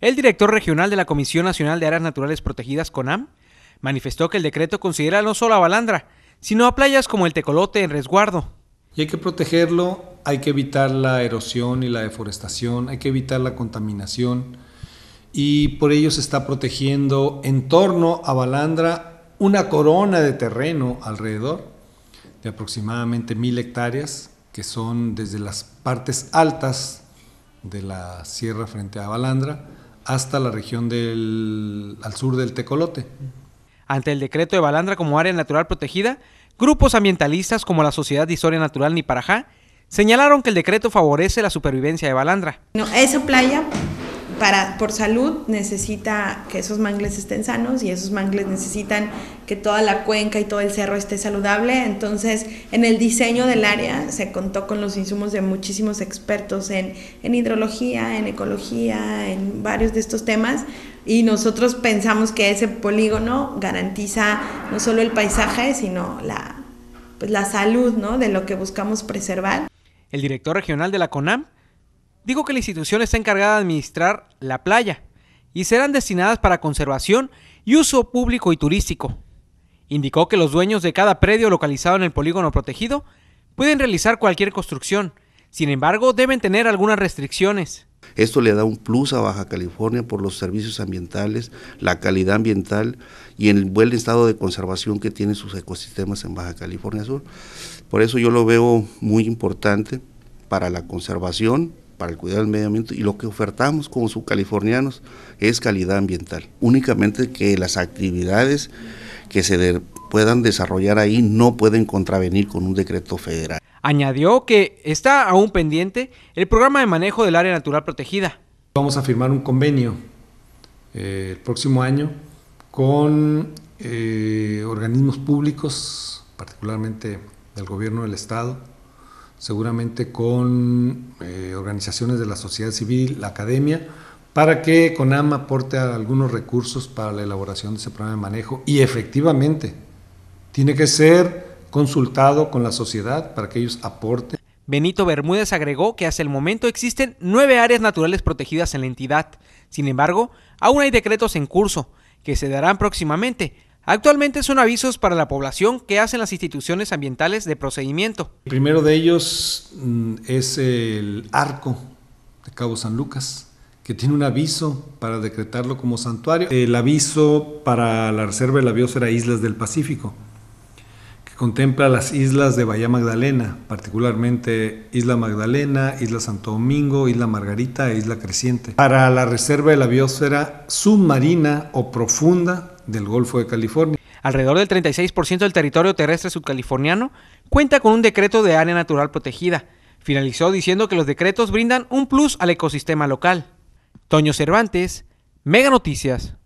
El director regional de la Comisión Nacional de Áreas Naturales Protegidas, CONAM, manifestó que el decreto considera no solo a Balandra, sino a playas como el Tecolote en resguardo. Y hay que protegerlo, hay que evitar la erosión y la deforestación, hay que evitar la contaminación y por ello se está protegiendo en torno a Balandra una corona de terreno alrededor de aproximadamente mil hectáreas que son desde las partes altas de la sierra frente a Balandra hasta la región del al sur del Tecolote. Ante el decreto de Balandra como área natural protegida, grupos ambientalistas como la Sociedad de Historia Natural Niparajá señalaron que el decreto favorece la supervivencia de Balandra. No, esa playa para, por salud necesita que esos mangles estén sanos y esos mangles necesitan que toda la cuenca y todo el cerro esté saludable. Entonces, en el diseño del área se contó con los insumos de muchísimos expertos en, en hidrología, en ecología, en varios de estos temas y nosotros pensamos que ese polígono garantiza no solo el paisaje, sino la, pues la salud ¿no? de lo que buscamos preservar. El director regional de la CONAM dijo que la institución está encargada de administrar la playa y serán destinadas para conservación y uso público y turístico. Indicó que los dueños de cada predio localizado en el polígono protegido pueden realizar cualquier construcción, sin embargo deben tener algunas restricciones. Esto le da un plus a Baja California por los servicios ambientales, la calidad ambiental y el buen estado de conservación que tienen sus ecosistemas en Baja California Sur. Por eso yo lo veo muy importante para la conservación, para el cuidado del medio ambiente y lo que ofertamos como subcalifornianos es calidad ambiental. Únicamente que las actividades que se puedan desarrollar ahí no pueden contravenir con un decreto federal. Añadió que está aún pendiente el programa de manejo del área natural protegida. Vamos a firmar un convenio eh, el próximo año con eh, organismos públicos, particularmente del gobierno del Estado, seguramente con eh, organizaciones de la sociedad civil, la academia, para que CONAM aporte algunos recursos para la elaboración de ese programa de manejo y efectivamente tiene que ser consultado con la sociedad para que ellos aporten. Benito Bermúdez agregó que hasta el momento existen nueve áreas naturales protegidas en la entidad. Sin embargo, aún hay decretos en curso, que se darán próximamente. Actualmente son avisos para la población que hacen las instituciones ambientales de procedimiento. El primero de ellos mm, es el arco de Cabo San Lucas, que tiene un aviso para decretarlo como santuario. El aviso para la Reserva de la Biosfera Islas del Pacífico Contempla las islas de Bahía Magdalena, particularmente Isla Magdalena, Isla Santo Domingo, Isla Margarita e Isla Creciente, para la reserva de la biosfera submarina o profunda del Golfo de California. Alrededor del 36% del territorio terrestre subcaliforniano cuenta con un decreto de área natural protegida. Finalizó diciendo que los decretos brindan un plus al ecosistema local. Toño Cervantes, Mega Noticias.